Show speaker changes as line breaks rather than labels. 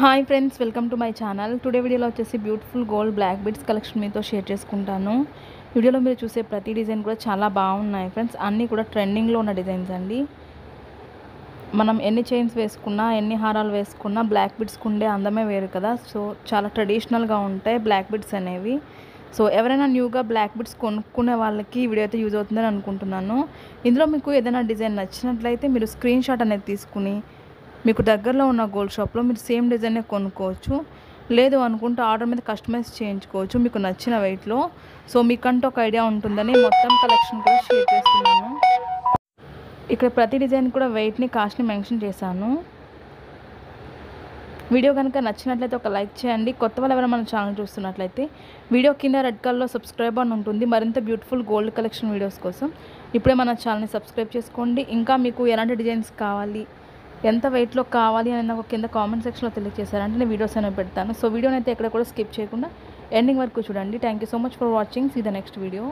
Hi friends welcome to my channel today వీడియోలో వచ్చేసి beautiful gold black beads collection మీతో share చేసుకుంటాను. వీడియోలో మీరు చూసే ప్రతి డిజైన్ కూడా చాలా బాగున్నాయి ఫ్రెండ్స్ అన్నీ కూడా ట్రెండింగ్లో ఉన్న డిజైన్స్ అండి. మనం ఎన్ని చైన్స్ వేసుకున్నా ఎన్ని హారాలు వేసుకున్నా బ్లాక్ బిడ్స్కి ఉండే అందమే వేరు కదా. సో చాలా ట్రెడిషనల్గా ఉంటాయి బ్లాక్ బిడ్స్ అనేవి. సో ఎవరైనా న్యూగా బ్లాక్ బిడ్స్ కొనుక్కునే వాళ్ళకి వీడియో అయితే యూజ్ అవుతుందని అనుకుంటున్నాను. ఇందులో మీకు ఏదైనా డిజైన్ నచ్చినట్లయితే మీరు స్క్రీన్ షాట్ అనేది తీసుకుని మీకు దగ్గరలో ఉన్న గోల్డ్ షాప్లో మీరు సేమ్ డిజైనే కొనుక్కోవచ్చు. లేదు అనుకుంటే ఆర్డర్ మీద కస్టమైజ్ చేయించుకోవచ్చు. మీకు నచ్చిన వెయిట్లో. సో మీకంటూ ఒక ఐడియా ఉంటుందని మొత్తం కలెక్షన్ కూడా షేర్ చేస్తున్నాను. ఇక్కడ ప్రతి డిజైన్ కూడా వెయిట్ని కాస్ట్ని మెన్షన్ చేశాను. వీడియో కనుక నచ్చినట్లయితే ఒక లైక్ చేయండి. కొత్త వాళ్ళు ఎవరైనా మన ఛానల్ చూస్తున్నట్లయితే వీడియో కింద రెడ్ కలర్లో సబ్స్క్రైబ్ అని ఉంటుంది. మరింత బ్యూటిఫుల్ గోల్డ్ కలెక్షన్ వీడియోస్ కోసం ఇప్పుడే మన ఛానల్ని సబ్స్క్రైబ్ చేసుకోండి. ఇంకా మీకు ఎలాంటి డిజైన్స్ కావాలి ఎంత వెయిట్లో కావాలి అని నాకు కింద కామెంట్ సెక్షన్లో తెలియజేశారంటే నేను వీడియోస్ అనేవి పెడతాను. సో వీడియోని అయితే ఎక్కడ కూడా స్కిప్ చేయకుండా ఎండింగ్ వరకు చూడండి. Thank you so much for watching see the next video